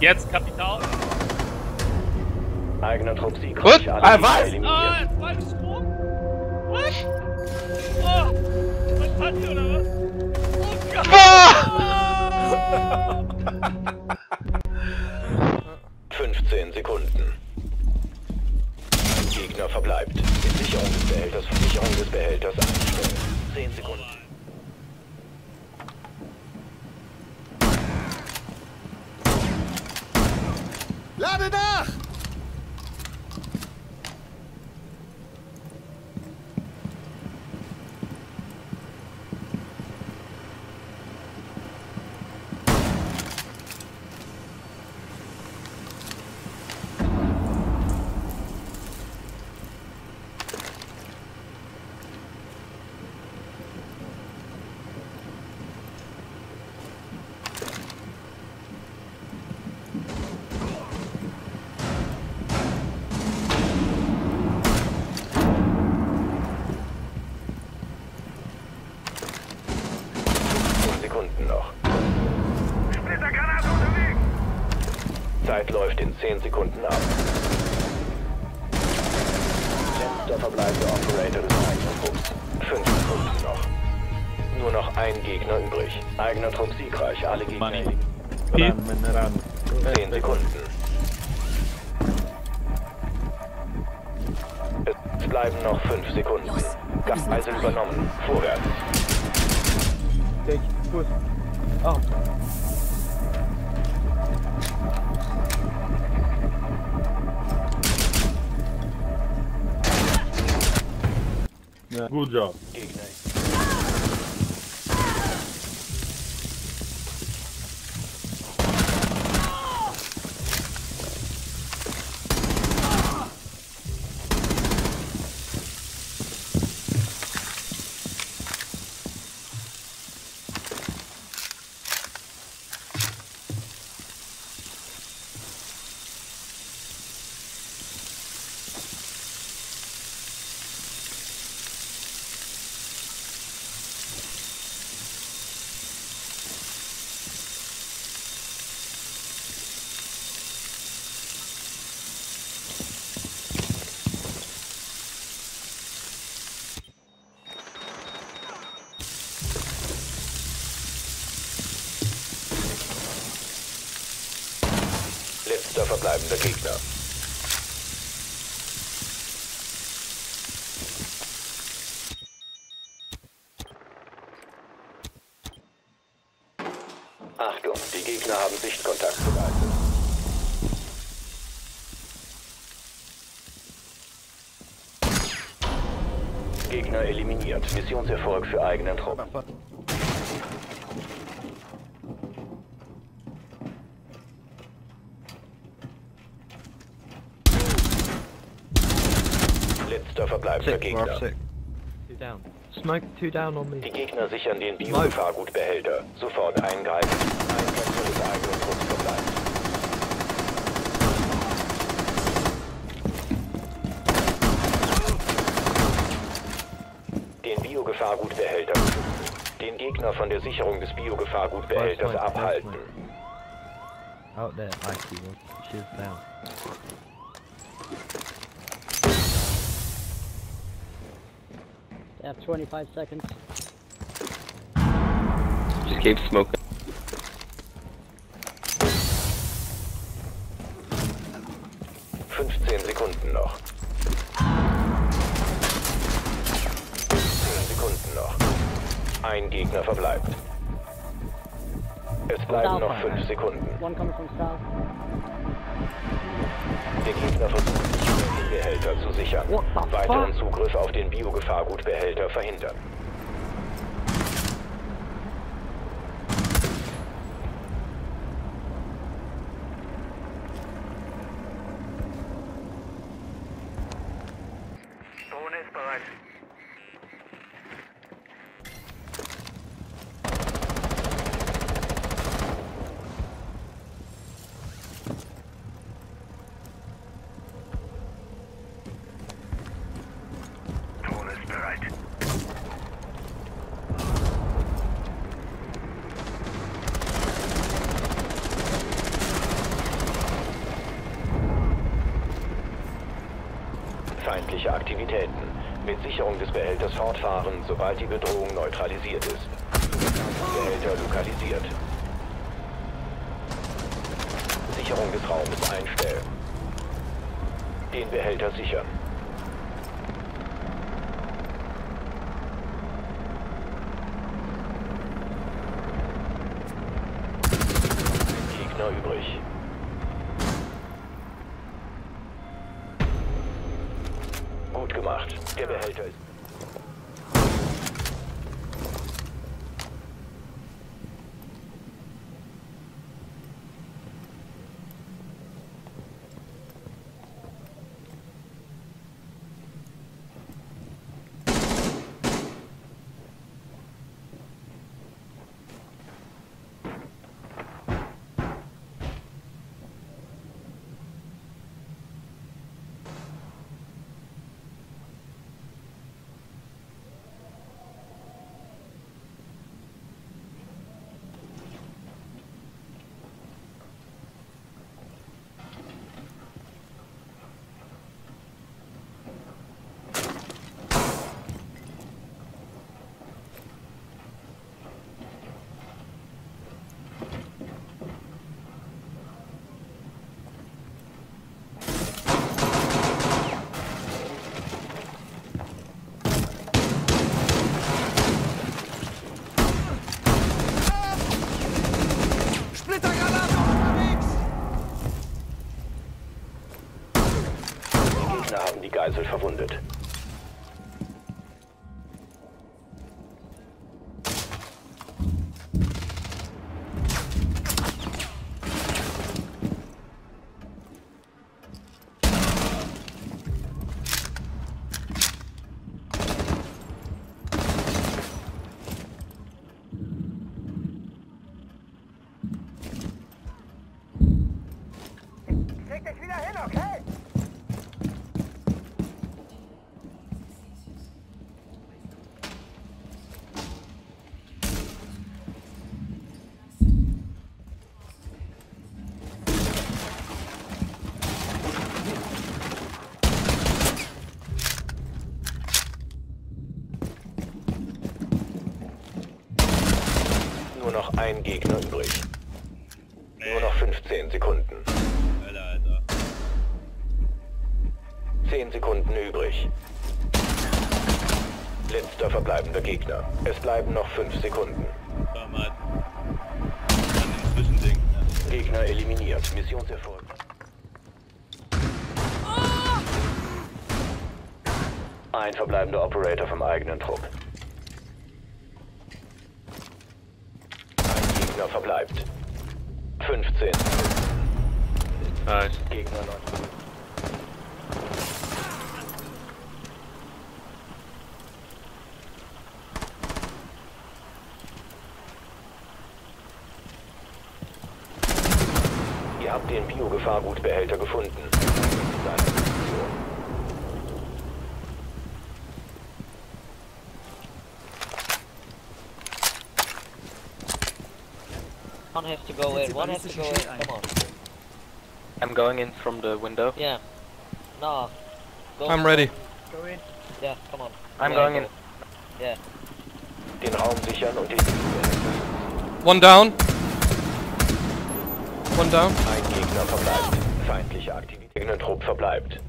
Jetzt, Kapital. Eigener Trupp Sieg. Gut. Alle Ah, was? Ah, zweites Strom. Was? Oh, was Party oder was? Oh Gott. Ah! 15 Sekunden. Gegner verbleibt. Die Sicherung des Behälters, Sicherung des Behälters einstellen. 10 Sekunden. Lade nach! Sekunden ab. Letzter verbleibender Operator des eigenen Trupps. 5 Sekunden noch. Nur noch ein Gegner übrig. Eigener Trupp siegreich. Alle Gegner Money. Ran, ran. 10 Sekunden. Es bleiben noch 5 Sekunden. Geisel übernommen. Vorwärts. Kijk, goed. Oh. Yeah, good job. Gegner. Verbleibender Gegner. Achtung, die Gegner haben Sichtkontakt geleistet. Gegner eliminiert. Missionserfolg für eigenen Trupp. Letzter verbleibender Sick, Gegner. Two down. Smoke two down on me. Die Gegner sichern den Biogefahrgutbehälter. Sofort eingreifen. Ein des eigenen Trupps verbleibt. Den Biogefahrgutbehälter. Den Gegner von der Sicherung des Biogefahrgutbehälters abhalten. Out there, I see one. She's down. Have 25 seconds. Just keep smoking. Fünfzehn Sekunden noch. Zehn Sekunden noch. Ein Gegner verbleibt. Es bleiben noch fünf Sekunden. One coming from south. Der Gegner versucht, den Behälter zu sichern. Weiteren? Zugriff auf den Biogefahrgutbehälter verhindern. Feindliche Aktivitäten. Mit Sicherung des Behälters fortfahren, sobald die Bedrohung neutralisiert ist. Behälter lokalisiert. Sicherung des Raumes einstellen. Den Behälter sichern. Gegner übrig. Gemacht. Der Behälter ist. Splittergranate unterwegs! Die Geisel verwundet. Gegner übrig. Nur noch 15 Sekunden. Alter, Alter. 10 Sekunden übrig. Letzter verbleibender Gegner. Es bleiben noch 5 Sekunden. Gegner eliminiert. Missionserfolg. Ein verbleibender Operator vom eigenen Trupp. Gegner verbleibt. 15. Nice. Gegner 9. Ihr habt den Biogefahrgutbehälter gefunden. Seine Position. One has to go in. One has to go in. Come on. I'm going in from the window. Yeah. No. Go I'm ready. Go in. Yeah, come on. I'm Yeah, going in. Yeah. Den Raum sichern und den One down. One down. Ein Gegner verbleibt. Feindliche Aktivität. Gegner Trupp verbleibt.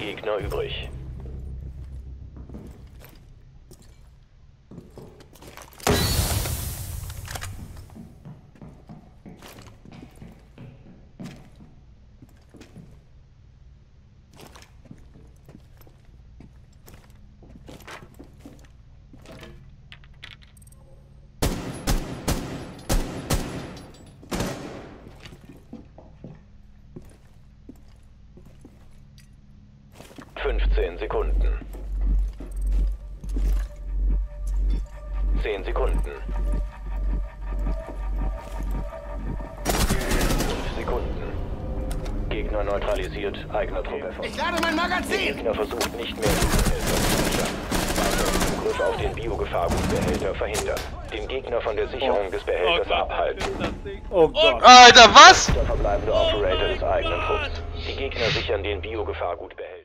Gegner übrig. 15 Sekunden. 10 Sekunden. 5 Sekunden. Gegner neutralisiert, eigener Trupperfolg. Ich lade mein Der Magazin! Gegner versucht nicht mehr zu Zugriff auf den Biogefahrgutbehälter verhindern. Den Gegner von der Sicherung des Oh Behälters Gott, abhalten. Ding. Oh Gott. Alter, was? Der verbleibende Oh Operator des eigenen. Trupps. Die Gegner sichern den Biogefahrgutbehälter.